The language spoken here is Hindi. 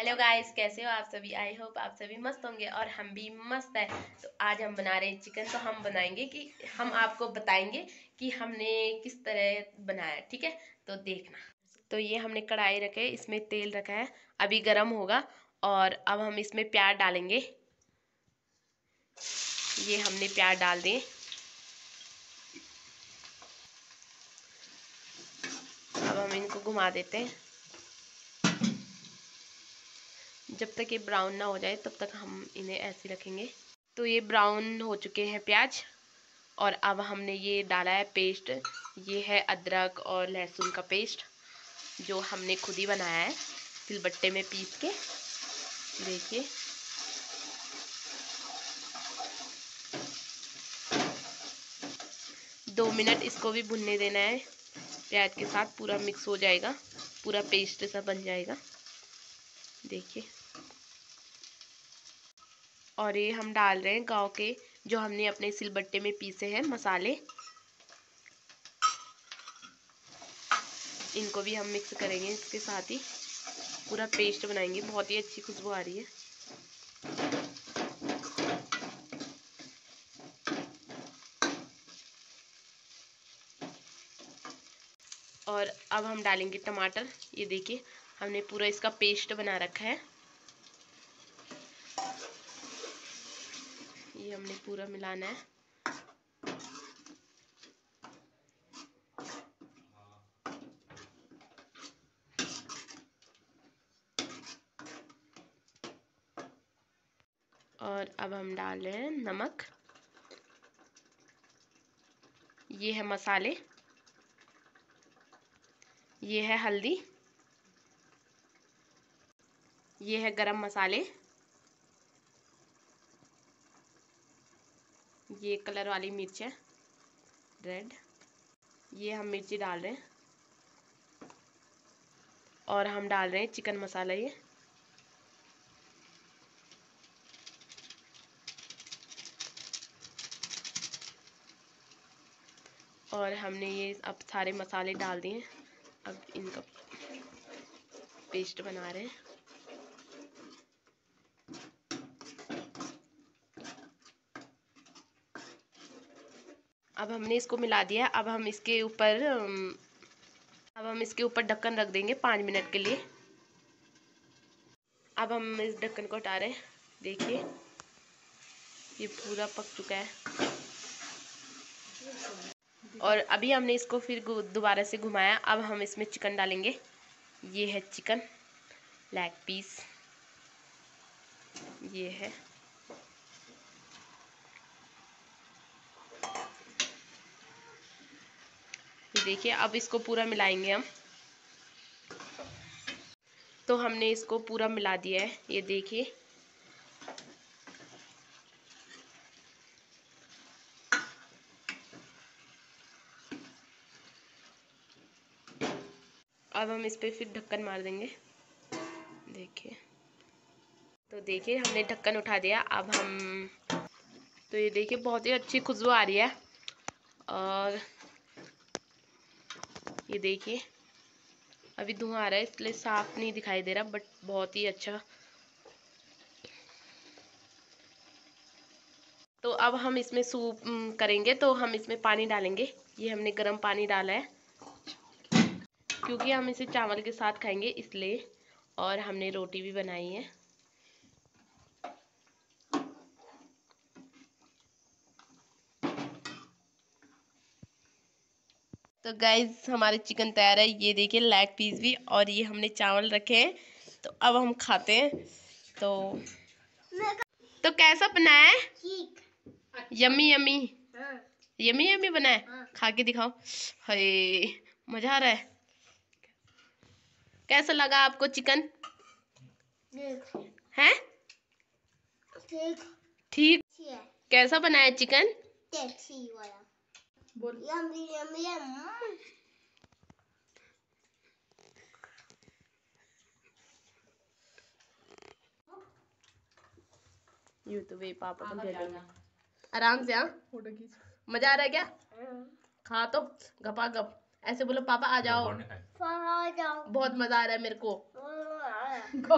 हेलो गाइस कैसे हो आप सभी? आई होप आप सभी मस्त होंगे और हम भी मस्त है। तो आज हम बना रहे हैं चिकन तो हम बनाएँगे कि, हम आपको बताएँगे कि हमने किस तरह बनाया, ठीक है? तो देखना। तो ये हमने कढ़ाई रखे, इसमें तेल रखा है। अभी गर्म होगा और अब हम इसमें प्याज डालेंगे। ये हमने प्याज डाल दिए। अब हम इनको घुमा देते हैं। जब तक ये ब्राउन ना हो जाए, तब तक हम इन्हें ऐसे रखेंगे। तो ये ब्राउन हो चुके हैं प्याज, और अब हमने ये डाला है पेस्ट ये है अदरक और लहसुन का पेस्ट जो हमने खुद ही बनाया है सिलबट्टे में पीस के। देखिए। दो मिनट इसको भी भुनने देना है। प्याज के साथ पूरा मिक्स हो जाएगा, पूरा पेस्ट सा बन जाएगा। देखिए। और ये हम डाल रहे हैं गाँव के जो हमने अपने सिलबट्टे में पीसे हैं मसाले। इनको भी हम मिक्स करेंगे इसके साथ ही। पूरा पेस्ट बनाएँगे। बहुत ही अच्छी खुशबू आ रही है। और अब हम डालेंगे टमाटर। ये देखिए, हमने पूरा इसका पेस्ट बना रखा है। ये हमने पूरा मिलाना है। और अब हम डाल रहे हैं नमक। ये है मसाले। ये है हल्दी। ये है गरम मसाले। ये कलर वाली मिर्च है रेड ये हम मिर्ची डाल रहे हैं। और हम डाल रहे हैं चिकन मसाला ये। और हमने ये अब सारे मसाले डाल दिए अब इनका पेस्ट बना रहे हैं। अब हमने इसको मिला दिया अब हम इसके ऊपर अब हम इसके ऊपर ढक्कन रख देंगे पाँच मिनट के लिए। अब हम इस ढक्कन को हटा रहे हैं। देखिए, ये पूरा पक चुका है। और अभी हमने इसको फिर दोबारा से घुमाया। अब हम इसमें चिकन डालेंगे। ये है चिकन, लेग पीस। ये है। देखिए, अब इसको पूरा मिलाएँगे हम। तो हमने इसको पूरा मिला दिया है, ये देखिए। अब हम इस पर फिर ढक्कन मार देंगे। देखिए। तो देखिए, हमने ढक्कन उठा दिया। अब हम तो ये देखिए, बहुत ही अच्छी खुशबू आ रही है। और ये देखिए। अभी धुआँ आ रहा है, इसलिए साफ़ नहीं दिखाई दे रहा बट बहुत ही अच्छा। तो अब हम इसमें सूप करेंगे तो हम इसमें पानी डालेंगे। ये हमने गर्म पानी डाला है। क्योंकि हम इसे चावल के साथ खाएँगे, इसलिए। और हमने रोटी भी बनाई है। तो गाइज़ हमारे चिकन तैयार है। ये देखिए लेग पीस भी और ये हमने चावल रखे हैं। तो अब हम खाते हैं। तो तो कैसा बनाया है? यमी यमी यमी यमी बना है? हाँ। खा के दिखाओ। हे मज़ा आ रहा है। कैसा लगा आपको चिकन है? ठीक। कैसा बनाया है चिकन बोल yummy yummy yum यू तो वे पापा दे देंगे आराम से हाँ? मज़ा आ रहा है क्या? हाँ। खा तो गपा गप। ऐसे बोलो पापा आ जाओ। आ जाओ। बहुत मज़ा आ रहा है मेरे को। हाँ,